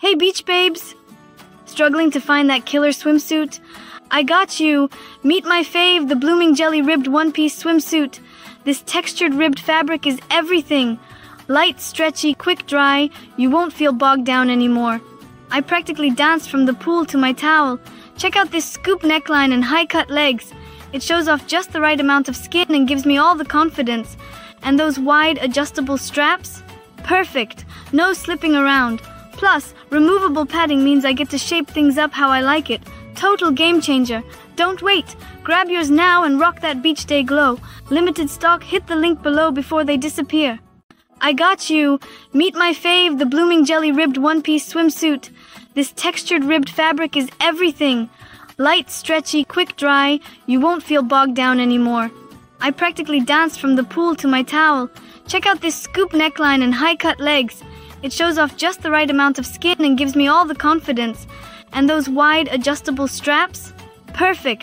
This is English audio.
Hey, beach babes! Struggling to find that killer swimsuit? I got you! Meet my fave, the blooming jelly ribbed one piece swimsuit. This textured ribbed fabric is everything. Light, stretchy, quick dry, you won't feel bogged down anymore. I practically danced from the pool to my towel. Check out this scoop neckline and high cut legs. It shows off just the right amount of skin and gives me all the confidence. And those wide adjustable straps? Perfect. No slipping around. Plus, removable padding means I get to shape things up how I like it. Total game changer. Don't wait. Grab yours now and rock that beach day glow. Limited stock, hit the link below before they disappear. I got you. Meet my fave, the blooming jelly ribbed one piece swimsuit. This textured ribbed fabric is everything. Light, stretchy, quick dry, you won't feel bogged down anymore. I practically danced from the pool to my towel. Check out this scoop neckline and high cut legs. It shows off just the right amount of skin and gives me all the confidence. And those wide adjustable straps? Perfect.